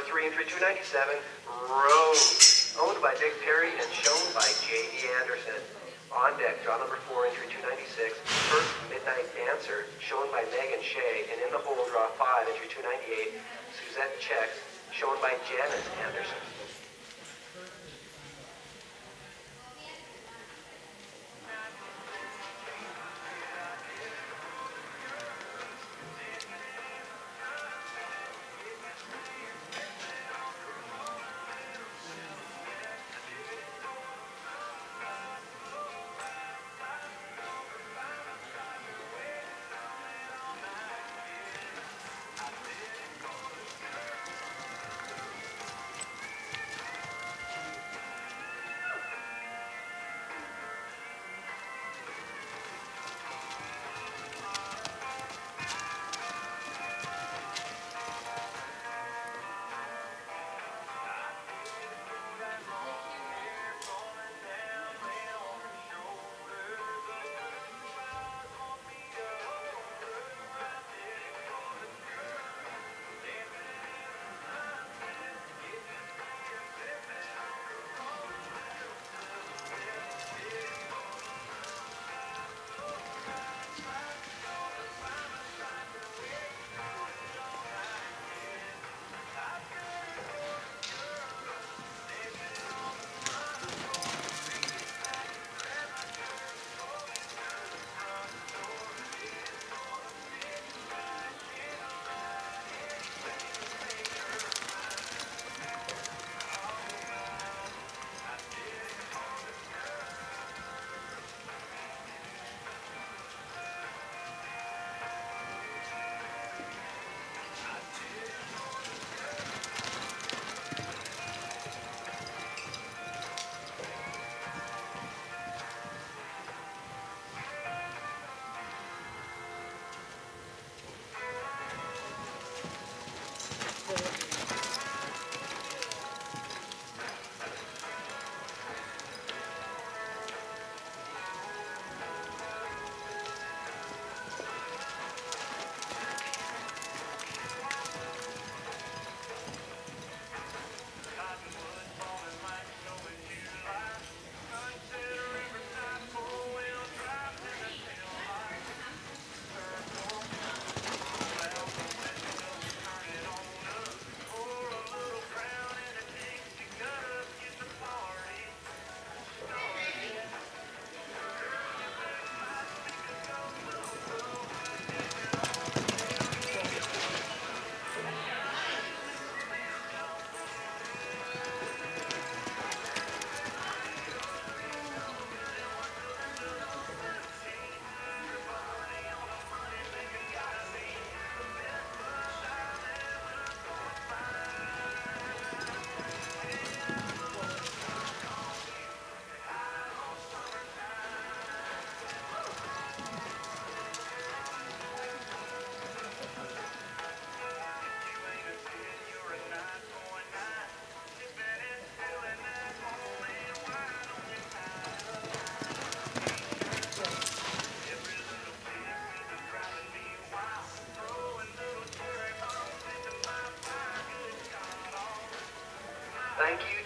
number three, entry 297, Rose, owned by Dick Perry and shown by J.D. Anderson. On deck, draw number four, entry 296, First Midnight Dancer, shown by Megan Shea, and in the hole, draw five, entry 298, Suzette Checks, shown by Janice Anderson.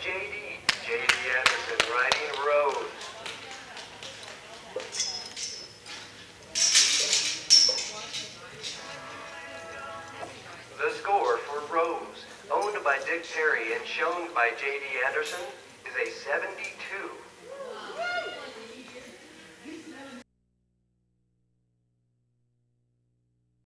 JD. JD Anderson, riding Rose. The score for Rose, owned by Dick Perry and shown by JD Anderson, is a 72.